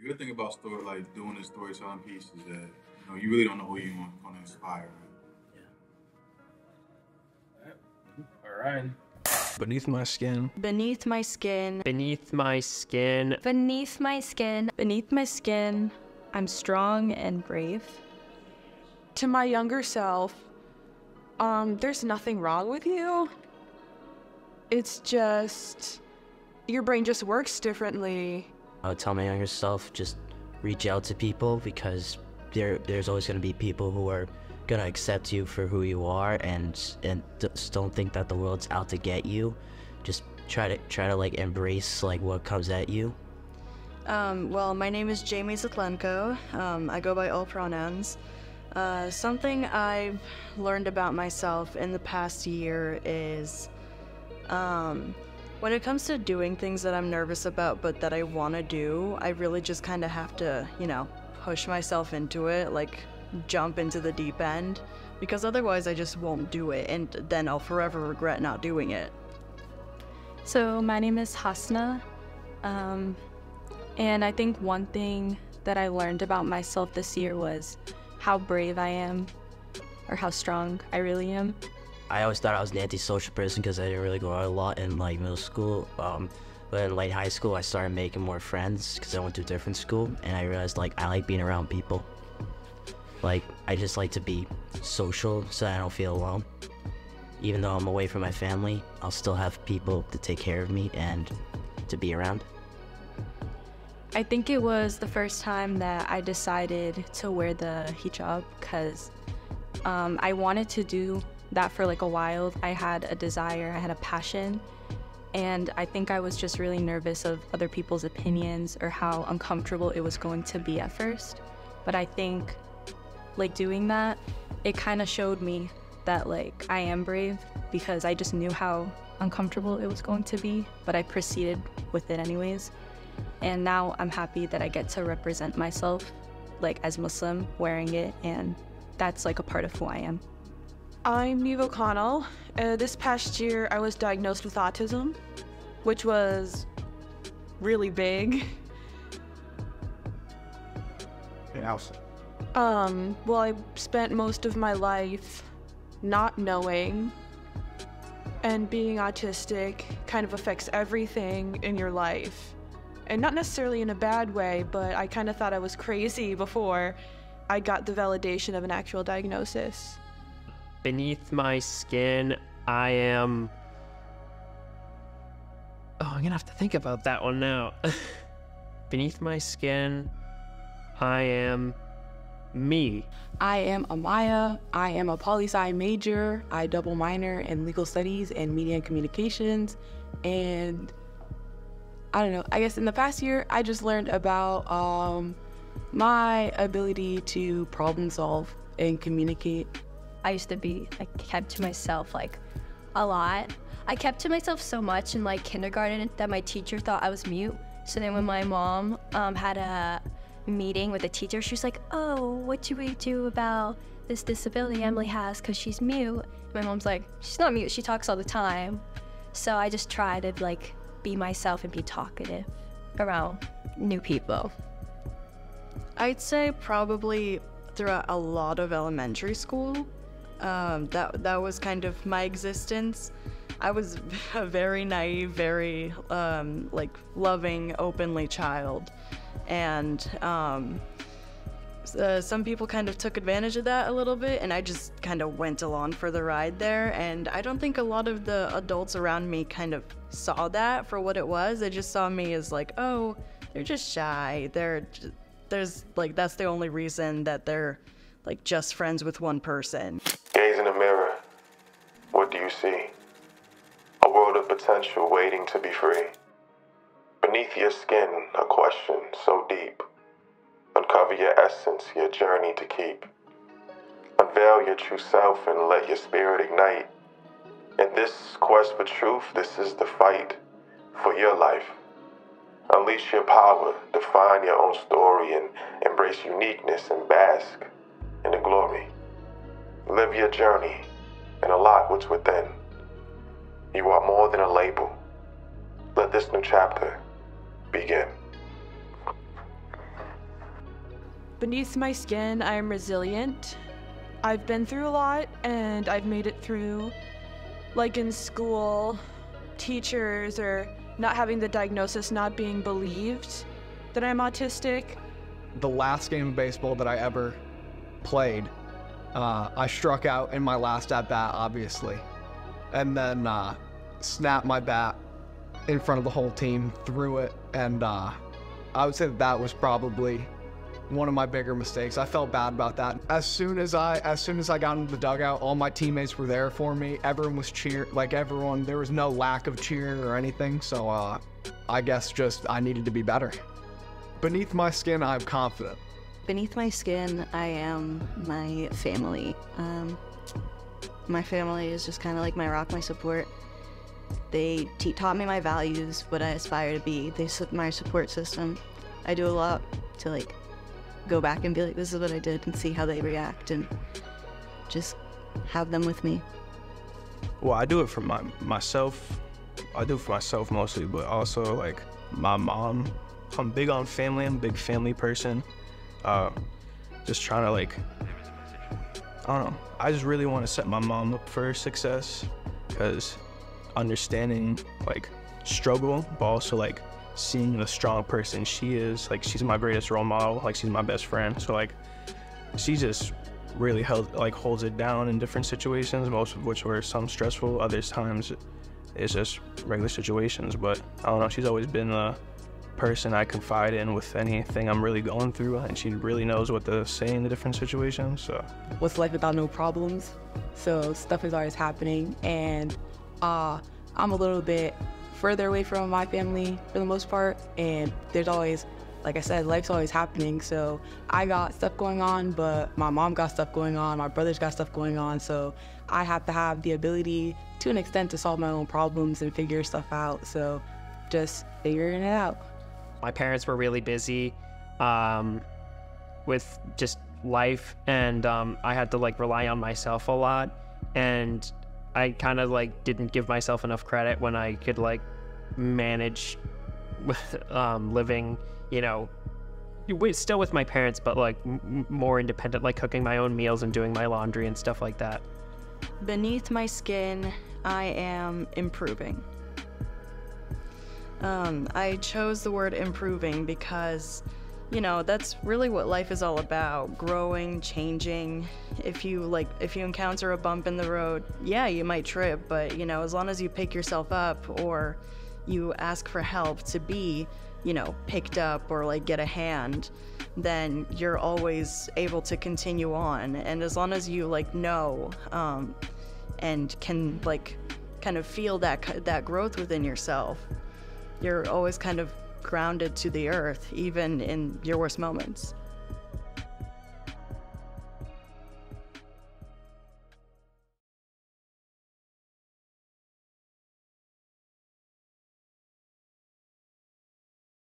The good thing about story, like doing the storytelling piece, is that you know you really don't know who you want to inspire. Yeah. All right. Beneath my skin. Beneath my skin. Beneath my skin. Beneath my skin. Beneath my skin. I'm strong and brave. To my younger self, um, there's nothing wrong with you. It's just your brain just works differently. I would tell my younger self just reach out to people because there there's always going to be people who are going to accept you for who you are and and just don't think that the world's out to get you. Just try to try to like embrace like what comes at you. Um, well, my name is Jamie Zitlenko. Um, I go by all pronouns. Uh, something I've learned about myself in the past year is um, when it comes to doing things that I'm nervous about but that I want to do, I really just kind of have to, you know, push myself into it, like jump into the deep end, because otherwise I just won't do it and then I'll forever regret not doing it. So, my name is Hasna, um, and I think one thing that I learned about myself this year was how brave I am or how strong I really am. I always thought I was an antisocial person because I didn't really go out a lot in like middle school. Um, but in late high school, I started making more friends because I went to a different school, and I realized like I like being around people. Like I just like to be social so I don't feel alone. Even though I'm away from my family, I'll still have people to take care of me and to be around. I think it was the first time that I decided to wear the hijab because um, I wanted to do that for like a while. I had a desire, I had a passion, and I think I was just really nervous of other people's opinions or how uncomfortable it was going to be at first. But I think like doing that, it kind of showed me that like I am brave because I just knew how uncomfortable it was going to be, but I proceeded with it anyways. And now I'm happy that I get to represent myself like as Muslim wearing it and that's like a part of who I am. I'm Neve O'Connell. Uh, this past year, I was diagnosed with autism, which was really big. Hey, Elsa. Um, well, I spent most of my life not knowing, and being autistic kind of affects everything in your life. And not necessarily in a bad way, but I kind of thought I was crazy before I got the validation of an actual diagnosis. Beneath my skin, I am. Oh, I'm gonna have to think about that one now. Beneath my skin, I am me. I am Amaya. I am a poli sci major. I double minor in legal studies and media and communications. And I don't know, I guess in the past year, I just learned about um, my ability to problem solve and communicate. I used to be, I kept to myself like a lot. I kept to myself so much in like kindergarten that my teacher thought I was mute. So then when my mom um, had a meeting with a teacher, she was like, oh, what do we do about this disability Emily has because she's mute? My mom's like, she's not mute, she talks all the time. So I just try to like be myself and be talkative around new people. I'd say probably throughout a lot of elementary school. Um, that that was kind of my existence. I was a very naive, very um, like loving, openly child, and um, uh, some people kind of took advantage of that a little bit, and I just kind of went along for the ride there. And I don't think a lot of the adults around me kind of saw that for what it was. They just saw me as like, oh, they're just shy. They're just, there's like that's the only reason that they're like just friends with one person. Gaze in the mirror. What do you see? A world of potential waiting to be free. Beneath your skin, a question so deep. Uncover your essence, your journey to keep. Unveil your true self and let your spirit ignite. In this quest for truth, this is the fight for your life. Unleash your power, define your own story, and embrace uniqueness and bask in the glory. Live your journey and unlock what's within. You are more than a label. Let this new chapter begin. beneath my skin, I am resilient. I've been through a lot and I've made it through. Like in school, teachers or not having the diagnosis, not being believed that I'm autistic. The last game of baseball that I ever played, uh, I struck out in my last at bat, obviously, and then uh, snapped my bat in front of the whole team, threw it, and uh, I would say that, that was probably one of my bigger mistakes. I felt bad about that. As soon as I as soon as I got into the dugout, all my teammates were there for me. Everyone was cheer like everyone there was no lack of cheer or anything. So uh I guess just I needed to be better. Beneath my skin, I'm confident. Beneath my skin, I am my family. Um, my family is just kind of like my rock, my support. They taught me my values, what I aspire to be. They my support system. I do a lot to like go back and be like, this is what I did, and see how they react, and just have them with me. Well, I do it for my myself. I do it for myself mostly, but also like my mom. I'm big on family. I'm a big family person. Uh, just trying to like, I don't know. I just really want to set my mom up for success, because understanding like struggle, but also like seeing the strong person she is. Like she's my greatest role model. Like she's my best friend. So like she just really held like holds it down in different situations, most of which were some stressful. Other times it's just regular situations. But I don't know. She's always been the person I confide in with anything I'm really going through, and she really knows what to say in the different situations. So what's life without no problems? So stuff is always happening, and uh, I'm a little bit further away from my family for the most part, and there's always, like I said, life's always happening. So I got stuff going on, but my mom got stuff going on, my brother's got stuff going on. So I have to have the ability, to an extent, to solve my own problems and figure stuff out. So just figuring it out. My parents were really busy um, with just life, and um, I had to like rely on myself a lot. And I kind of like didn't give myself enough credit when I could like manage um, living, you know, still with my parents, but like m- more independent, like cooking my own meals and doing my laundry and stuff like that. Beneath my skin, I am improving. Um, I chose the word improving because, you know, that's really what life is all about growing, changing. If you like, if you encounter a bump in the road, yeah, you might trip, but, you know, as long as you pick yourself up or you ask for help to be, you know, picked up or like get a hand, then you're always able to continue on. And as long as you like know um, and can like kind of feel that that growth within yourself, you're always kind of grounded to the earth, even in your worst moments.